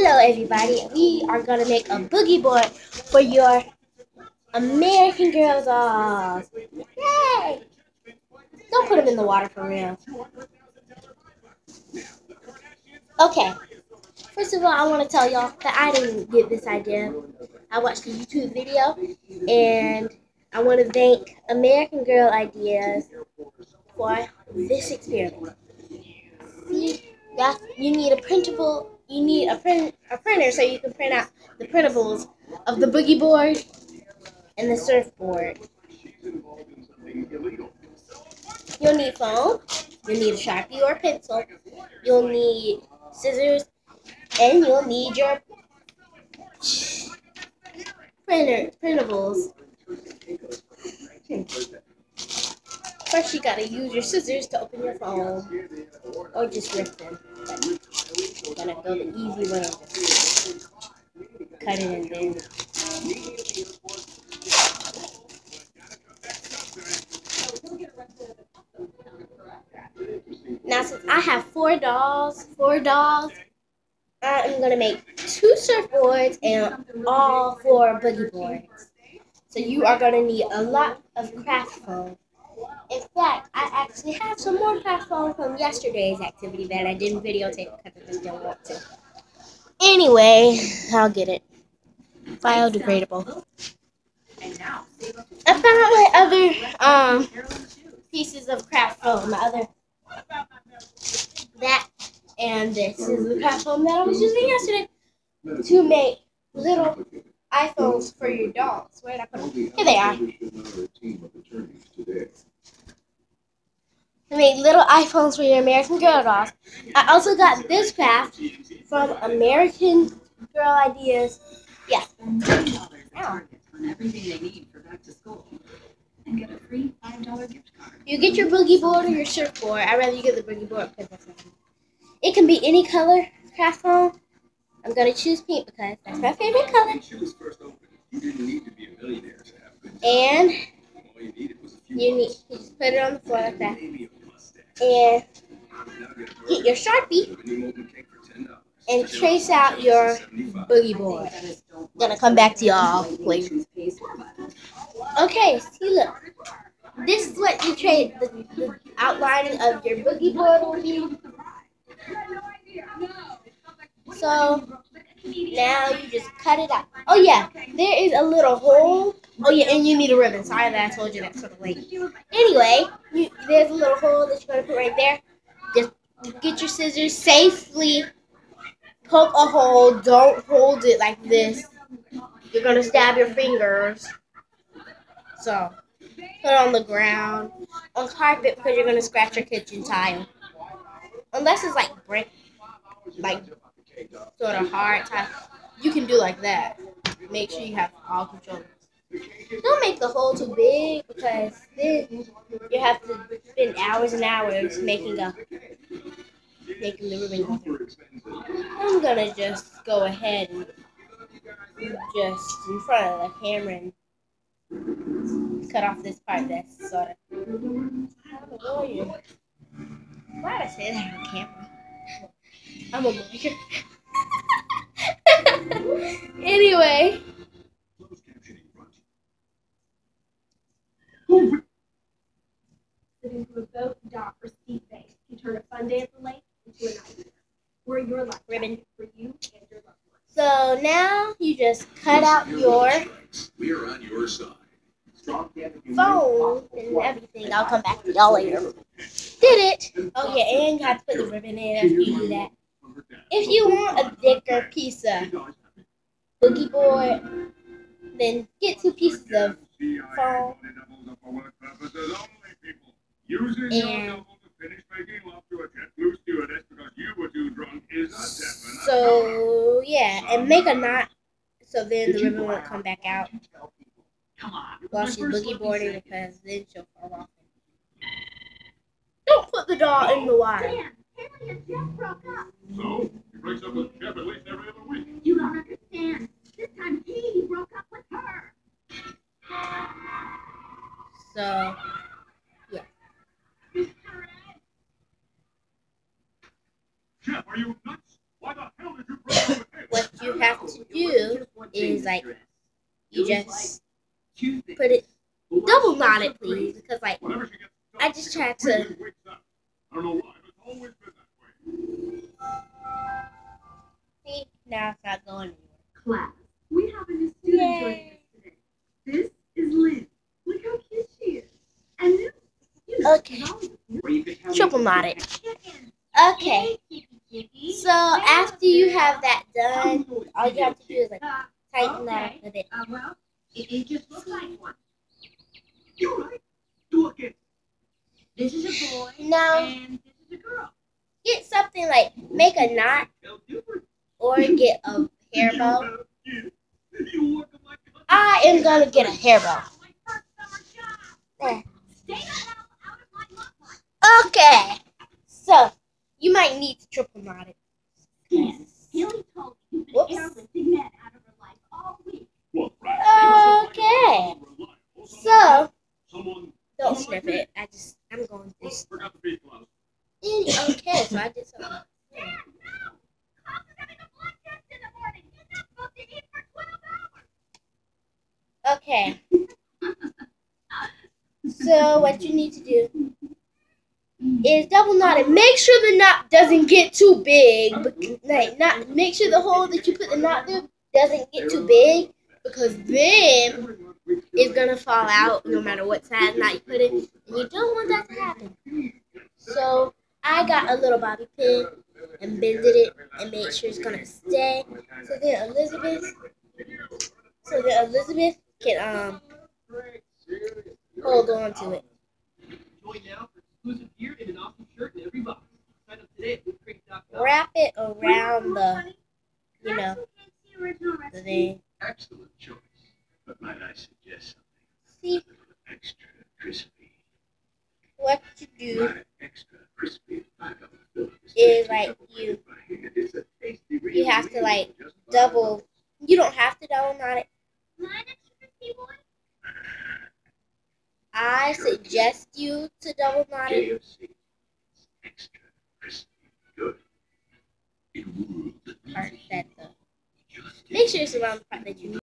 Hello, everybody. We are gonna make a boogie board for your American Girl dolls. Yay! Don't put them in the water for real. Okay. First of all, I want to tell y'all that I didn't get this idea. I watched a YouTube video, and I want to thank American Girl Ideas for this experiment. See, you need a printable you need a print a printer so you can print out the printables of the boogie board and the surfboard. You'll need foam, you'll need a sharpie or a pencil, you'll need scissors, and you'll need your printer printables. First, you gotta use your scissors to open your phone, or just rip them. The easy way just and then. Now, since I have four dolls, four dolls, I'm gonna make two surfboards and all four boogie boards. So you are gonna need a lot of craft foam. In fact, I actually have some more craft foam from yesterday's activity that I didn't videotape I just don't want to. Anyway, I'll get it. Biodegradable. I found my other um pieces of craft foam. My other that and this is the craft foam that I was using yesterday to make little iPhones for your dolls. Where did I put them? Here they are. Made little iPhones for your American Girl dolls. I also got this craft from American Girl Ideas. Yeah. Ow. everything they need for back to school. And get a free $5 gift card. You get your boogie board or your surfboard. I'd rather you get the boogie board It can be any color craft foam. I'm gonna choose pink because that's my favorite color. And you need you just put it on the floor like that. And get your sharpie With a new molten cake for $10. and trace out your 75. boogie board. Gonna come back to y'all later. Okay, see look. This is what you trade the, the outlining of your boogie board will be. So now you just cut it out. Oh yeah, there is a little hole. Oh yeah, and you need a ribbon. Sorry that I told you that sort of late. Anyway, you, there's a little hole that you're gonna put right there. Just get your scissors safely. Poke a hole. Don't hold it like this. You're gonna stab your fingers. So put it on the ground, on carpet because you're gonna scratch your kitchen tile. Unless it's like brick, like sort of hard tile, you can do like that. Make sure you have all control. Don't make the hole too big because then you have to spend hours and hours making a making the ribbon. I'm gonna just go ahead and just in front of the camera and cut off this part that's sort of. I'm a lawyer. Why did I say that on camera? I'm a lawyer. anyway, Closed captioning brought to Sitting to a boat, dock, or ski base can turn a fun day at the lake into a nightmare. We're your life ribbon. for you and your loved ones. So now you just cut out your We're on your side. phone and everything. I'll come back to y'all later. Did it? Oh yeah, and you have to put the ribbon in after you do that. If you want a thicker piece of boogie board, then get two pieces of phone And- your double to finish making love to a JetBlue stewardess because you were too drunk is a definite So yeah, and make a knot so then the ribbon won't come back out Come on. while she's boogie boarding because then she'll fall off. Don't put the doll in the water. Dan, Haley and Jeff broke up. So, he breaks up with Jeff at least you nuts? Why the hell did you break up with him? you have to do is like you just put it double knot it, please, because like Whenever she gets I just tried to. always. I don't know why, it's always been that way. See, now it's not going anywhere. Class, we have a new student Yay. joining us today. This is Lynn. Look how cute she is. And new. You know, Okay. she's always new. Or you could tell me Triple knot it. Okay. So after you have that done, all you have to do is like tighten that up a bit. uh, well, it, just looks like one. You're right. Do again. This is a boy Now and this is a girl. get something like make a knot or get a hair bow. You, you work in my country. I am gonna get a hair bow. My first summer job. There. Stay the hell out of my mud Okay. So you might need to triple knot it. Yes. Haley told me you've been Whoops. airlifting men out of her life all week. Okay. So don't sniff it. I just I'm going through. forgot the beef gloves. Okay, so I did something. Dad, no! Klaus is having a blood test in the morning. You're not supposed to eat for 12 hours. Okay. So what you need to do is double knotted. Make sure the knot doesn't get too big. Like not make sure the hole that you put the knot through doesn't get too big because then it's gonna fall out no matter what size knot you put in, and you don't want that to happen. So I got a little bobby pin and bended it and made sure it's gonna stay. So then Elizabeth, so that Elizabeth can um hold on to it. Join now for exclusive gear and an awesome shirt in every box. Sign up today at lootcrate.com. Wrap it around the, you know, the thing. Excellent choice. But might I suggest something See extra crispy? what to do extra crispy five dollar bill is like you It's a tasty you have to like deal, just five double. You don't have to double knot it. Uh, I suggest you to double knot it. KFC. It's extra crispy. Good. It ruled the Part that the Just make sure it's around the part that you